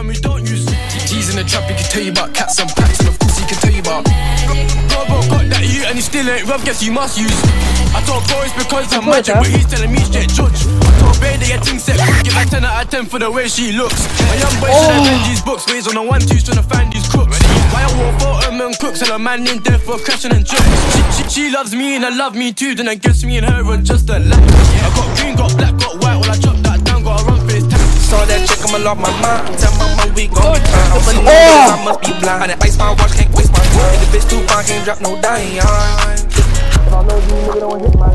and we don't use. G's in the trap, he can tell you about cats and packs, and of course he can tell you about. Bro, bro, got that you and he still ain't rough, guess you must use. I told bro it's because I'm magic, but he's telling me straight judge. I told Bay they get things set, good, give her 10 out of 10 for the way she looks. A young boy should have been these books, ways on the one twos trying to find these crooks. Why I wore photo man crooks and a man named death for crashing and jokes. She, she, she loves me and I love me too, then I guess me and her are just a lap. I got green, got black, got white, well I chopped that chick, I'ma my mind. Tell my mom we gon' be fine. I'm funny, Oh. I must be blind. I done ice my watch, can't waste my time. The bitch too fine, can't drop no dime. I know you nigga don't hit my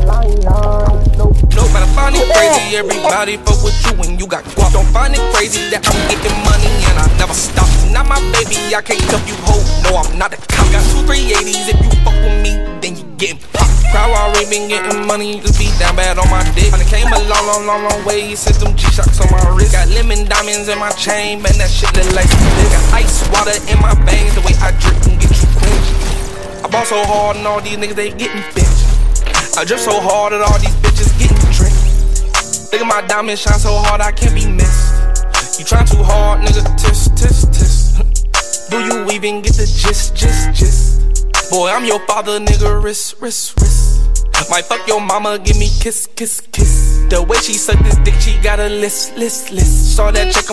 No, but I find it oh! crazy. Everybody fuck with you when you got guap. Don't find it crazy that I'm getting money and I never stop. Not my baby, I can't help you hold. No, I'm not a cop. Got two 380s. If you fuck with me, then you getting popped. Crowd already been getting money, just be down bad on my dick. I done came a long, long, long, long way. Sent them G-Shocks on my wrist. Diamonds in my chain, man, that shit look like nigga. ice water in my veins, the way I drip can get you quenched. I ball so hard and all these niggas, they getting bitch. I drip so hard that all these bitches getting tricked. Look at my diamonds shine so hard I can't be missed. You trying too hard, nigga, tis, tis, tis. Do you even get the gist, gist, gist? Boy, I'm your father, nigga, wrist, wrist, wrist. Might fuck your mama, give me kiss, kiss, kiss. The way she suck this dick, she got a list, list, list. Saw that chick